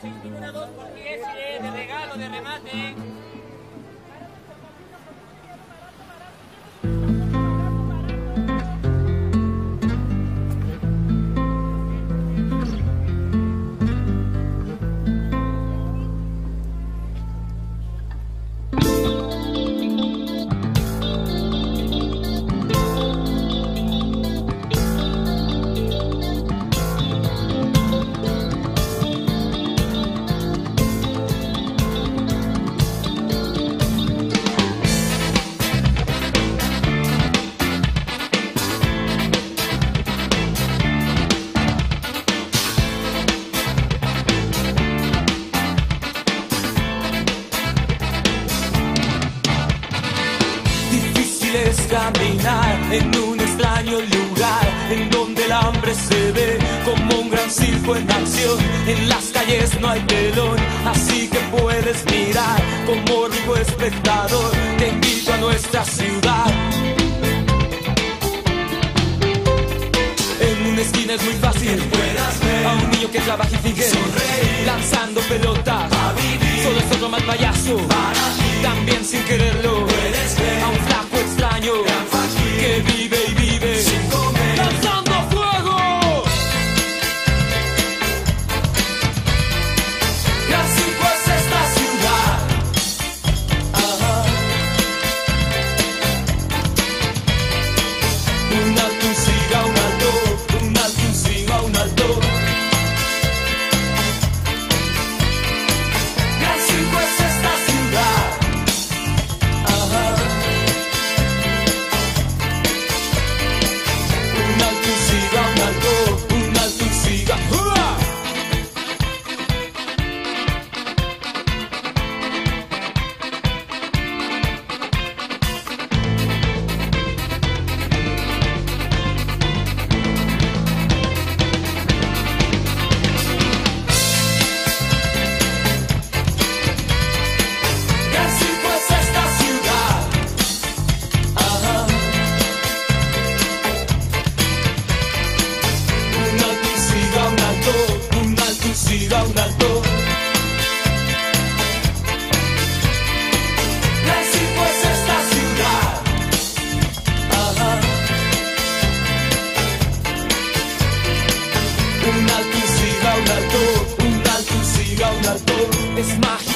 conseguir una 2 por 10 eh, de regalo, de remate. En un extraño lugar en donde el hambre se ve como un gran circo en acción. En las calles no hay telón, así que puedes mirar como rico espectador. Te invito a nuestra ciudad. En una esquina es muy fácil puedas ver a un niño que trabaja y finge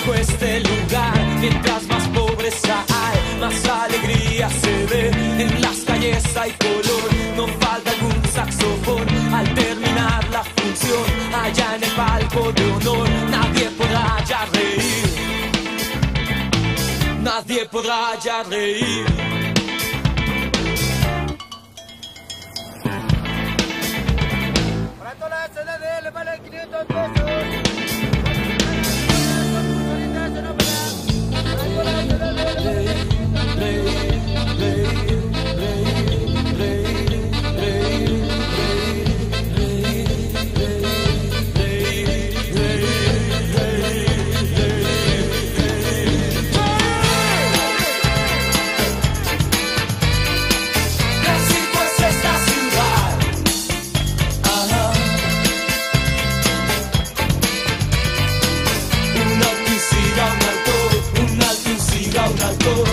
Mágico este lugar, mientras más pobreza hay, más alegría se ve. En las calles hay color, no falta algún saxofón. Al terminar la función, allá en el palco de honor, nadie podrá ya reír. Nadie podrá ya reír. Siga un alto.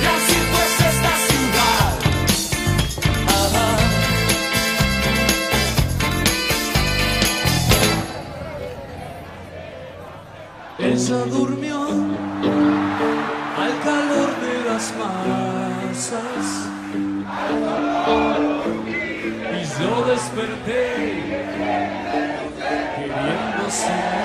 Gran circo es esta ciudad. Ajá. Ella durmió al calor de las masas y yo desperté queriendo ser